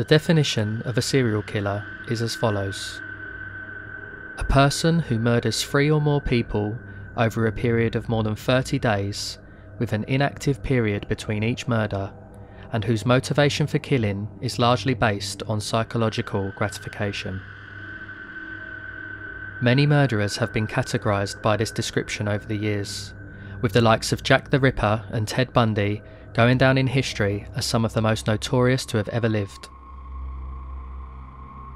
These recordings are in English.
The definition of a serial killer is as follows A person who murders three or more people over a period of more than 30 days, with an inactive period between each murder, and whose motivation for killing is largely based on psychological gratification. Many murderers have been categorised by this description over the years, with the likes of Jack the Ripper and Ted Bundy going down in history as some of the most notorious to have ever lived.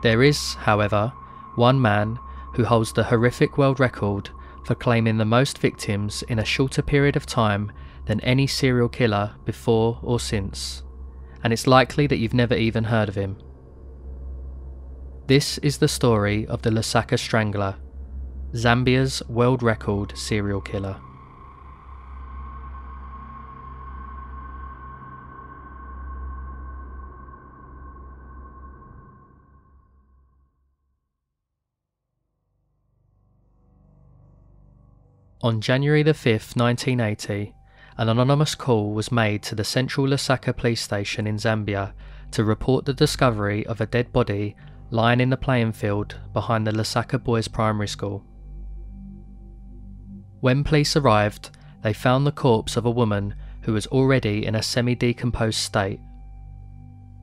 There is, however, one man who holds the horrific world record for claiming the most victims in a shorter period of time than any serial killer before or since, and it's likely that you've never even heard of him. This is the story of the Lusaka Strangler, Zambia's world record serial killer. On January the 5th, 1980, an anonymous call was made to the central Lusaka police station in Zambia to report the discovery of a dead body lying in the playing field behind the Lusaka Boys Primary School. When police arrived, they found the corpse of a woman who was already in a semi decomposed state.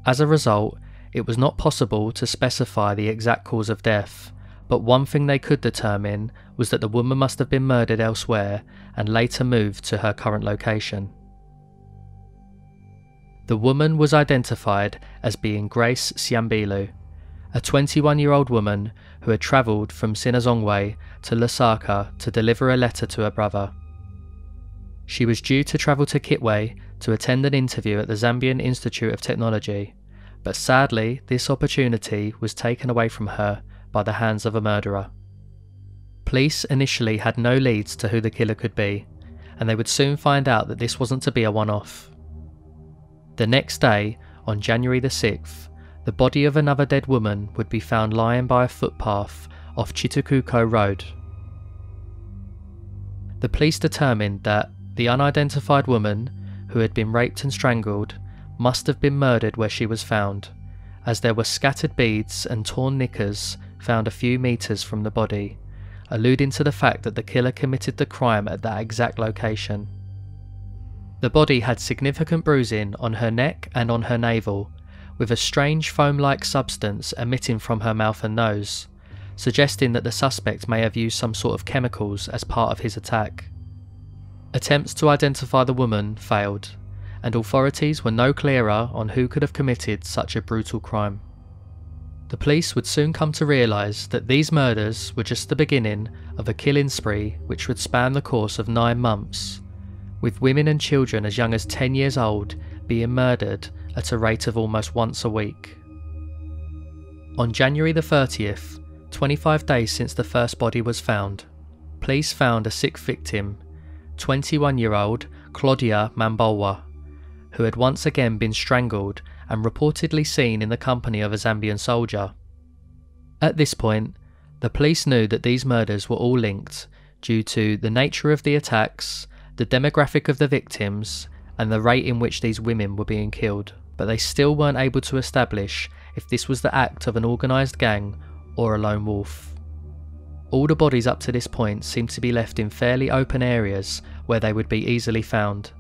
As a result, it was not possible to specify the exact cause of death, but one thing they could determine was that the woman must have been murdered elsewhere and later moved to her current location. The woman was identified as being Grace Siambilu, a 21 year old woman who had travelled from Sinazongwe to Lusaka to deliver a letter to her brother. She was due to travel to Kitwe to attend an interview at the Zambian Institute of Technology, but sadly, this opportunity was taken away from her by the hands of a murderer. Police initially had no leads to who the killer could be, and they would soon find out that this wasn't to be a one off. The next day, on January the 6th, the body of another dead woman would be found lying by a footpath off Chitukuko Road. The police determined that the unidentified woman, who had been raped and strangled, must have been murdered where she was found, as there were scattered beads and torn knickers found a few metres from the body, alluding to the fact that the killer committed the crime at that exact location. The body had significant bruising on her neck and on her navel, with a strange foam like substance emitting from her mouth and nose, suggesting that the suspect may have used some sort of chemicals as part of his attack. Attempts to identify the woman failed, and authorities were no clearer on who could have committed such a brutal crime. The police would soon come to realise that these murders were just the beginning of a killing spree which would span the course of nine months, with women and children as young as 10 years old being murdered at a rate of almost once a week. On January the 30th, 25 days since the first body was found, police found a sixth victim, 21 year old Claudia Mambolwa, who had once again been strangled and reportedly seen in the company of a Zambian soldier. At this point, the police knew that these murders were all linked due to the nature of the attacks, the demographic of the victims, and the rate in which these women were being killed, but they still weren't able to establish if this was the act of an organised gang or a lone wolf. All the bodies up to this point seemed to be left in fairly open areas where they would be easily found,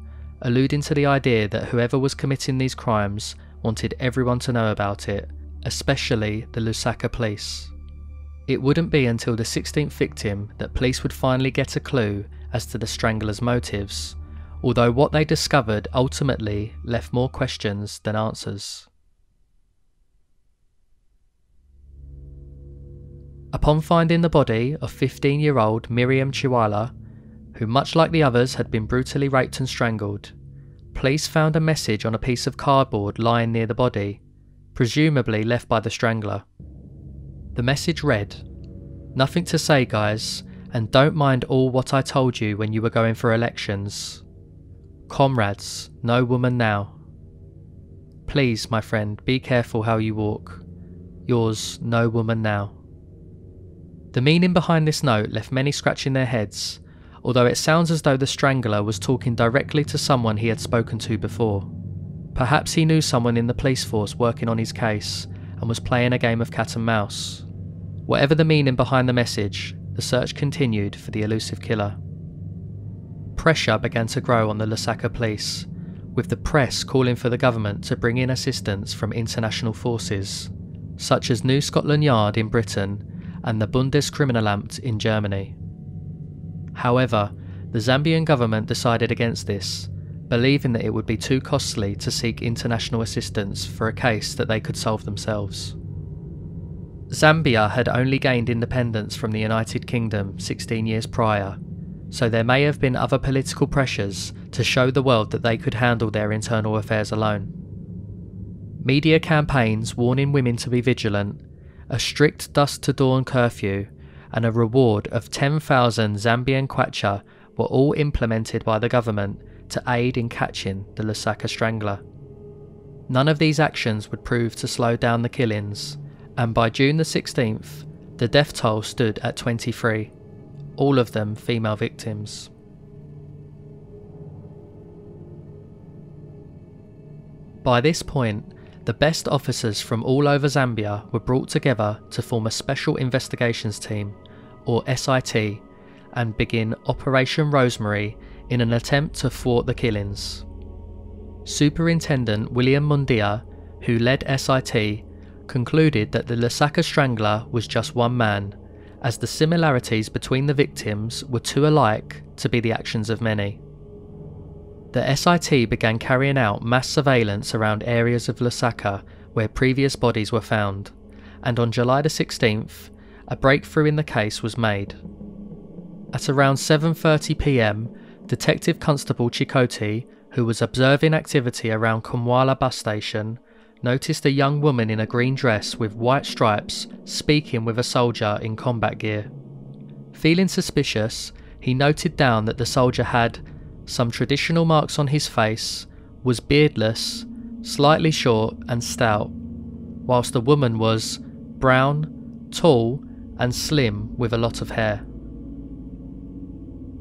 alluding to the idea that whoever was committing these crimes wanted everyone to know about it, especially the Lusaka police. It wouldn't be until the 16th victim that police would finally get a clue as to the strangler's motives, although what they discovered ultimately left more questions than answers. Upon finding the body of 15 year old Miriam Chiwala, who, much like the others, had been brutally raped and strangled, Police found a message on a piece of cardboard lying near the body, presumably left by the strangler. The message read Nothing to say, guys, and don't mind all what I told you when you were going for elections. Comrades, no woman now. Please, my friend, be careful how you walk. Yours, no woman now. The meaning behind this note left many scratching their heads, although it sounds as though the strangler was talking directly to someone he had spoken to before. Perhaps he knew someone in the police force working on his case and was playing a game of cat and mouse. Whatever the meaning behind the message, the search continued for the elusive killer. Pressure began to grow on the Lusaka police, with the press calling for the government to bring in assistance from international forces, such as New Scotland Yard in Britain and the Bundeskriminalamt in Germany. However, the Zambian government decided against this, believing that it would be too costly to seek international assistance for a case that they could solve themselves. Zambia had only gained independence from the United Kingdom 16 years prior, so there may have been other political pressures to show the world that they could handle their internal affairs alone. Media campaigns warning women to be vigilant, a strict dusk to dawn curfew, and a reward of 10,000 Zambian kwacha were all implemented by the government to aid in catching the Lusaka Strangler. None of these actions would prove to slow down the killings, and by June the 16th, the death toll stood at 23, all of them female victims. By this point, the best officers from all over Zambia were brought together to form a Special Investigations Team, or SIT, and begin Operation Rosemary in an attempt to thwart the killings. Superintendent William Mundia, who led SIT, concluded that the Lusaka Strangler was just one man, as the similarities between the victims were too alike to be the actions of many. The SIT began carrying out mass surveillance around areas of Lusaka where previous bodies were found, and on July the 16th, a breakthrough in the case was made. At around 7:30 p.m., Detective Constable Chikoti, who was observing activity around Kamwala bus station, noticed a young woman in a green dress with white stripes speaking with a soldier in combat gear. Feeling suspicious, he noted down that the soldier had some traditional marks on his face, was beardless, slightly short and stout, whilst the woman was brown, tall, and slim with a lot of hair.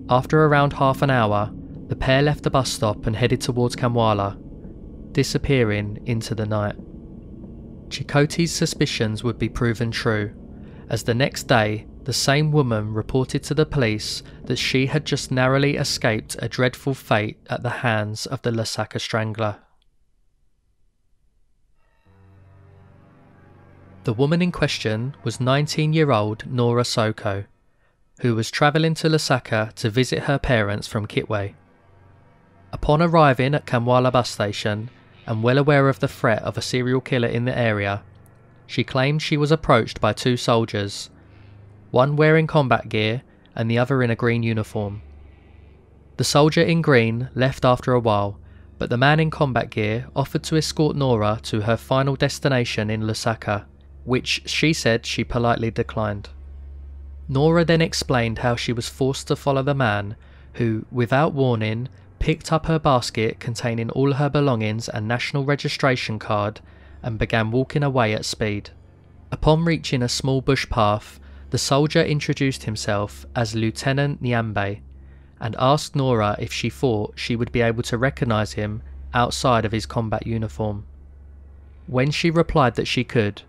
After around half an hour, the pair left the bus stop and headed towards Kamwala, disappearing into the night. Chikoti's suspicions would be proven true, as the next day the same woman reported to the police that she had just narrowly escaped a dreadful fate at the hands of the Lusaka Strangler. The woman in question was 19 year old Nora Soko, who was travelling to Lusaka to visit her parents from Kitwe. Upon arriving at Kamwala bus station, and well aware of the threat of a serial killer in the area, she claimed she was approached by two soldiers, one wearing combat gear and the other in a green uniform. The soldier in green left after a while, but the man in combat gear offered to escort Nora to her final destination in Lusaka which she said she politely declined. Nora then explained how she was forced to follow the man who, without warning, picked up her basket containing all her belongings and national registration card and began walking away at speed. Upon reaching a small bush path, the soldier introduced himself as Lieutenant Nyambe and asked Nora if she thought she would be able to recognise him outside of his combat uniform. When she replied that she could,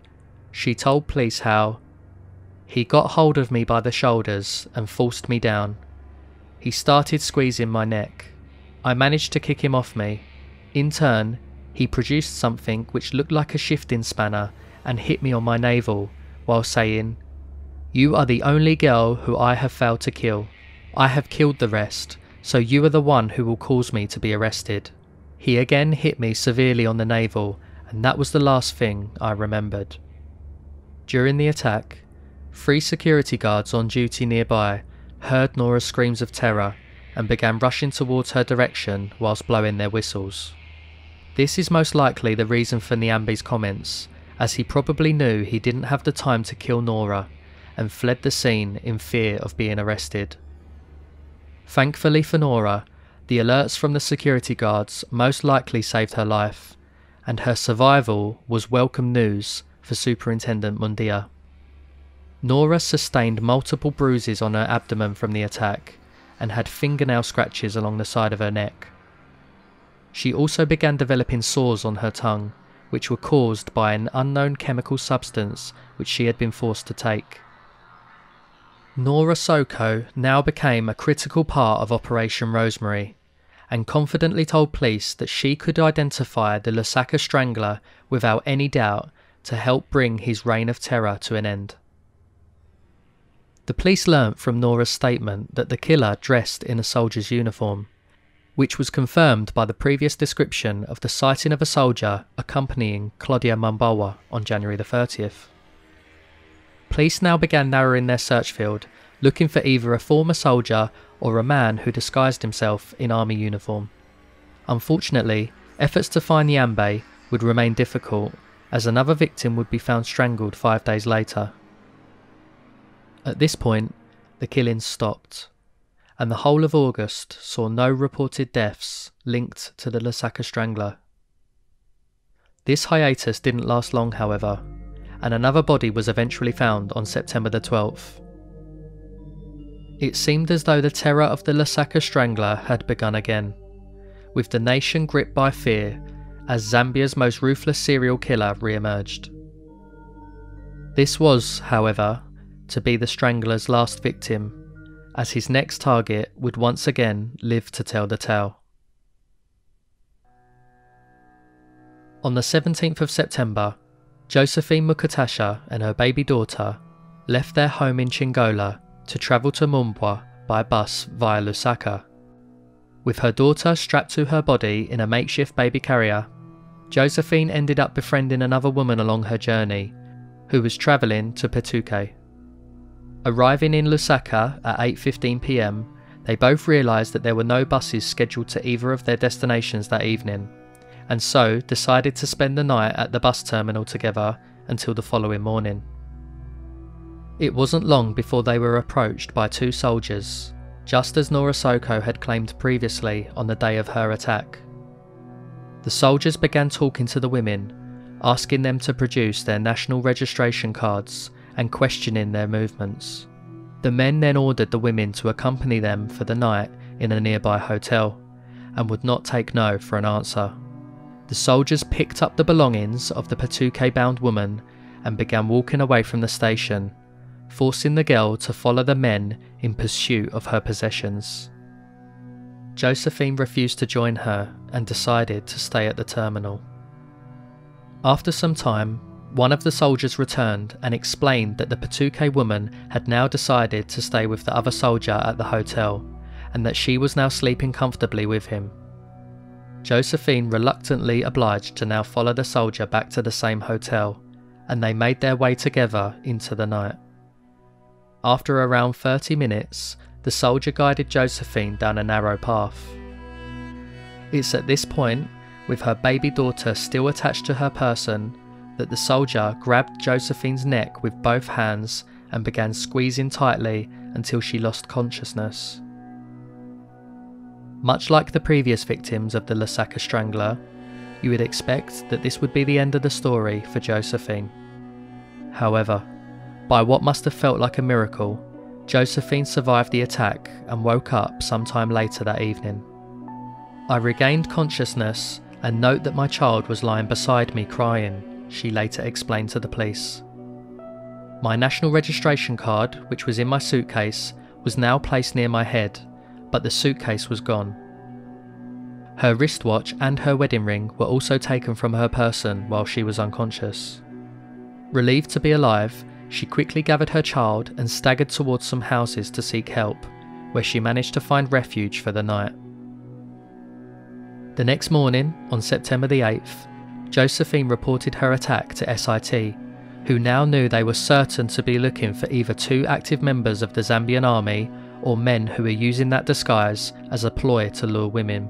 she told police how he got hold of me by the shoulders and forced me down. He started squeezing my neck. I managed to kick him off me. In turn, he produced something which looked like a shifting spanner and hit me on my navel while saying, You are the only girl who I have failed to kill. I have killed the rest, so you are the one who will cause me to be arrested. He again hit me severely on the navel, and that was the last thing I remembered. During the attack, three security guards on duty nearby heard Nora's screams of terror and began rushing towards her direction whilst blowing their whistles. This is most likely the reason for Nyambe's comments, as he probably knew he didn't have the time to kill Nora and fled the scene in fear of being arrested. Thankfully for Nora, the alerts from the security guards most likely saved her life, and her survival was welcome news for Superintendent Mundia. Nora sustained multiple bruises on her abdomen from the attack and had fingernail scratches along the side of her neck. She also began developing sores on her tongue, which were caused by an unknown chemical substance which she had been forced to take. Nora Soko now became a critical part of Operation Rosemary and confidently told police that she could identify the Lusaka Strangler without any doubt to help bring his reign of terror to an end. The police learnt from Nora's statement that the killer dressed in a soldier's uniform, which was confirmed by the previous description of the sighting of a soldier accompanying Claudia Mambawa on January the 30th. Police now began narrowing their search field, looking for either a former soldier or a man who disguised himself in army uniform. Unfortunately, efforts to find Nyambe would remain difficult as another victim would be found strangled five days later. At this point, the killings stopped, and the whole of August saw no reported deaths linked to the Lusaka Strangler. This hiatus didn't last long, however, and another body was eventually found on September the 12th. It seemed as though the terror of the Lusaka Strangler had begun again, with the nation gripped by fear as Zambia's most ruthless serial killer re emerged. This was, however, to be the Strangler's last victim, as his next target would once again live to tell the tale. On the 17th of September, Josephine Mukatasha and her baby daughter left their home in Chingola to travel to Mumbwa by bus via Lusaka. With her daughter strapped to her body in a makeshift baby carrier, Josephine ended up befriending another woman along her journey who was travelling to Petauke. Arriving in Lusaka at 8:15 p.m., they both realised that there were no buses scheduled to either of their destinations that evening, and so decided to spend the night at the bus terminal together until the following morning. It wasn't long before they were approached by two soldiers, just as Nora Soko had claimed previously on the day of her attack. The soldiers began talking to the women, asking them to produce their national registration cards and questioning their movements. The men then ordered the women to accompany them for the night in a nearby hotel and would not take no for an answer. The soldiers picked up the belongings of the Petauke bound woman and began walking away from the station, forcing the girl to follow the men in pursuit of her possessions. Josephine refused to join her and decided to stay at the terminal. After some time, one of the soldiers returned and explained that the Petauke woman had now decided to stay with the other soldier at the hotel and that she was now sleeping comfortably with him. Josephine reluctantly obliged to now follow the soldier back to the same hotel, and they made their way together into the night. After around 30 minutes, the soldier guided Josephine down a narrow path. It's at this point, with her baby daughter still attached to her person, that the soldier grabbed Josephine's neck with both hands and began squeezing tightly until she lost consciousness. Much like the previous victims of the Lusaka Strangler, you would expect that this would be the end of the story for Josephine. However, by what must have felt like a miracle, Josephine survived the attack and woke up sometime later that evening. I regained consciousness and note that my child was lying beside me crying she later explained to the police. My national registration card, which was in my suitcase, was now placed near my head, but the suitcase was gone. Her wristwatch and her wedding ring were also taken from her person while she was unconscious. Relieved to be alive, she quickly gathered her child and staggered towards some houses to seek help, where she managed to find refuge for the night. The next morning, on September the 8th, Josephine reported her attack to SIT, who now knew they were certain to be looking for either two active members of the Zambian army or men who were using that disguise as a ploy to lure women.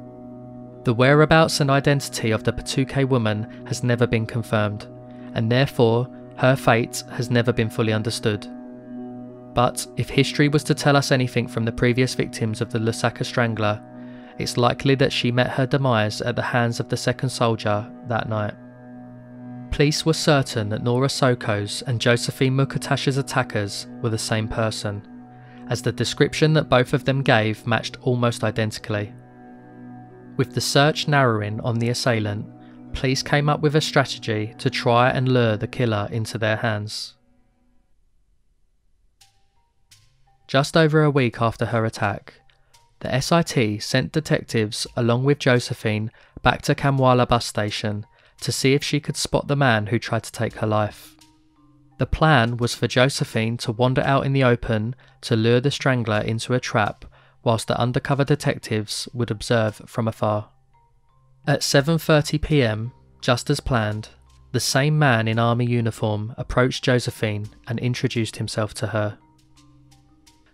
The whereabouts and identity of the Petauke woman has never been confirmed, and therefore her fate has never been fully understood. But if history was to tell us anything from the previous victims of the Lusaka Strangler, it's likely that she met her demise at the hands of the second soldier that night. Police were certain that Nora Soko's and Josephine Mukatasha's attackers were the same person, as the description that both of them gave matched almost identically. With the search narrowing on the assailant, police came up with a strategy to try and lure the killer into their hands. Just over a week after her attack, the SIT sent detectives along with Josephine back to Kamwala bus station to see if she could spot the man who tried to take her life. The plan was for Josephine to wander out in the open to lure the strangler into a trap whilst the undercover detectives would observe from afar. At 7:30 p.m., just as planned, the same man in army uniform approached Josephine and introduced himself to her.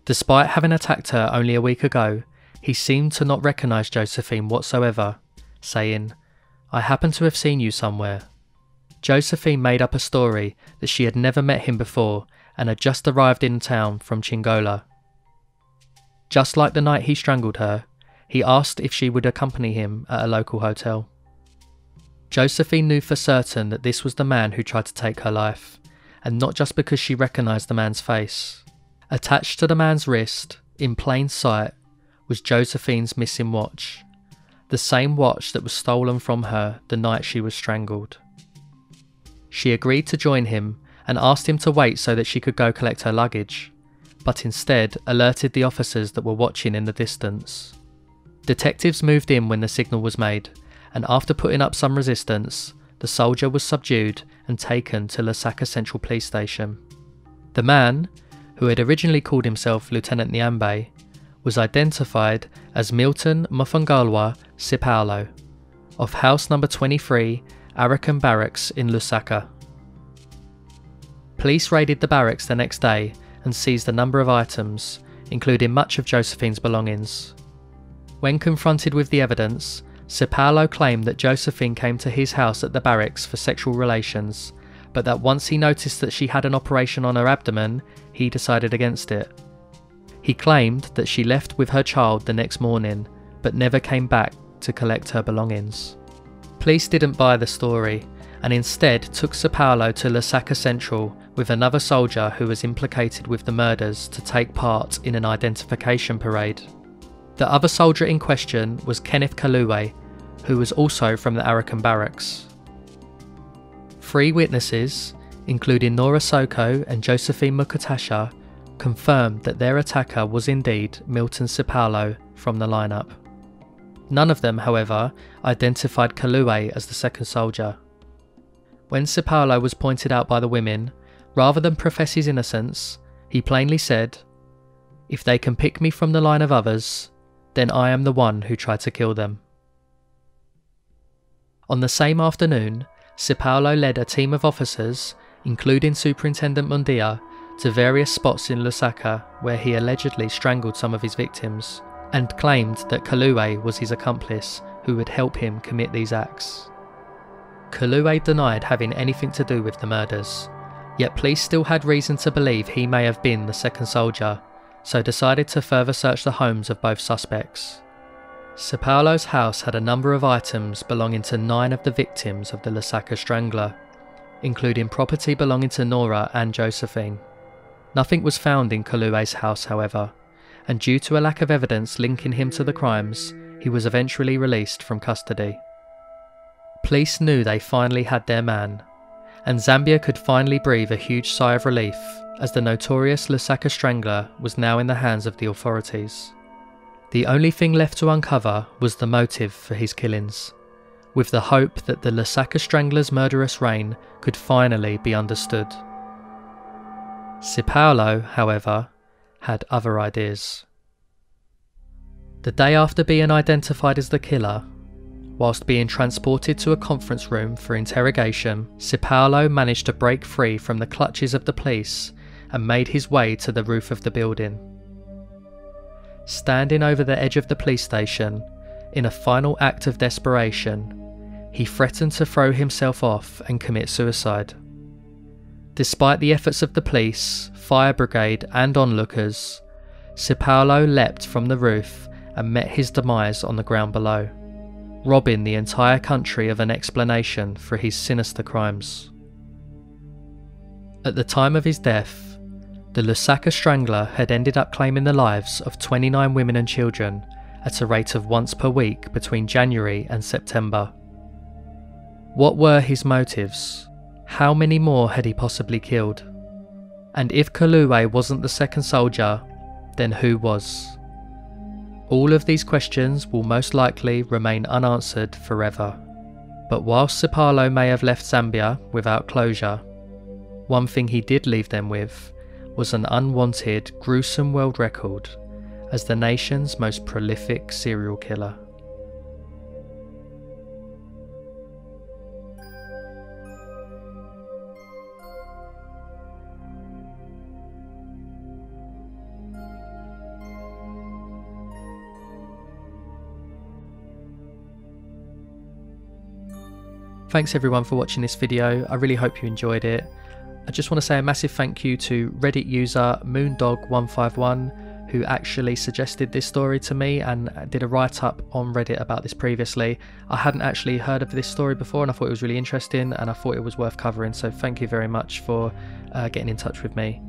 Despite having attacked her only a week ago, he seemed to not recognise Josephine whatsoever, saying, I happen to have seen you somewhere. Josephine made up a story that she had never met him before and had just arrived in town from Chingola. Just like the night he strangled her, he asked if she would accompany him at a local hotel. Josephine knew for certain that this was the man who tried to take her life, and not just because she recognised the man's face. Attached to the man's wrist, in plain sight, was Josephine's missing watch, the same watch that was stolen from her the night she was strangled. She agreed to join him and asked him to wait so that she could go collect her luggage but instead alerted the officers that were watching in the distance. Detectives moved in when the signal was made, and after putting up some resistance, the soldier was subdued and taken to Lusaka Central Police Station. The man, who had originally called himself Lieutenant Nyambe, was identified as Milton Mufangalwa Sipalo, of house number 23, Arakan Barracks in Lusaka. Police raided the barracks the next day and seized a number of items, including much of Josephine's belongings. When confronted with the evidence, Sipalo claimed that Josephine came to his house at the barracks for sexual relations, but that once he noticed that she had an operation on her abdomen, he decided against it. He claimed that she left with her child the next morning, but never came back to collect her belongings. Police didn't buy the story, and instead took Sipalo to Lusaka Central with another soldier who was implicated with the murders to take part in an identification parade. The other soldier in question was Kenneth Kalue, who was also from the Arakan barracks. Three witnesses, including Nora Soko and Josephine Mukatasha, confirmed that their attacker was indeed Milton Sipalo from the lineup. None of them, however, identified Kalue as the second soldier. When Sipalo was pointed out by the women, rather than profess his innocence, he plainly said, If they can pick me from the line of others, then I am the one who tried to kill them. On the same afternoon, Sipalo led a team of officers, including Superintendent Mundia, to various spots in Lusaka where he allegedly strangled some of his victims, and claimed that Kalue was his accomplice who would help him commit these acts. Kalue denied having anything to do with the murders, yet police still had reason to believe he may have been the second soldier, so decided to further search the homes of both suspects. Sipalo's house had a number of items belonging to nine of the victims of the Lusaka Strangler, including property belonging to Nora and Josephine. Nothing was found in Kalue's house, however, and due to a lack of evidence linking him to the crimes, he was eventually released from custody. Police knew they finally had their man, and Zambia could finally breathe a huge sigh of relief as the notorious Lusaka Strangler was now in the hands of the authorities. The only thing left to uncover was the motive for his killings, with the hope that the Lusaka Strangler's murderous reign could finally be understood. Sipalo, however, had other ideas. The day after being identified as the killer, Whilst being transported to a conference room for interrogation, Sipalo managed to break free from the clutches of the police and made his way to the roof of the building. Standing over the edge of the police station, in a final act of desperation, he threatened to throw himself off and commit suicide. Despite the efforts of the police, fire brigade, and onlookers, Sipalo leapt from the roof and met his demise on the ground below robbing the entire country of an explanation for his sinister crimes. At the time of his death, the Lusaka Strangler had ended up claiming the lives of 29 women and children at a rate of once per week between January and September. What were his motives? How many more had he possibly killed? And if Kalue wasn't the second soldier, then who was? All of these questions will most likely remain unanswered forever. But whilst Sipalo may have left Zambia without closure, one thing he did leave them with was an unwanted, gruesome world record as the nation's most prolific serial killer. Thanks everyone for watching this video, I really hope you enjoyed it. I just want to say a massive thank you to Reddit user Moondog151 who actually suggested this story to me and did a write up on Reddit about this previously. I hadn't actually heard of this story before and I thought it was really interesting and I thought it was worth covering, so thank you very much for uh, getting in touch with me.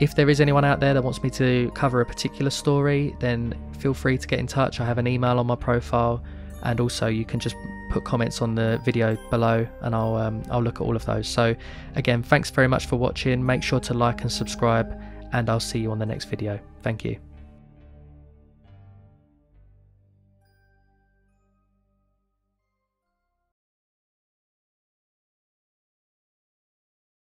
If there is anyone out there that wants me to cover a particular story, then feel free to get in touch. I have an email on my profile and also you can just put comments on the video below and I'll um, I'll look at all of those. So again, thanks very much for watching. Make sure to like and subscribe and I'll see you on the next video. Thank you.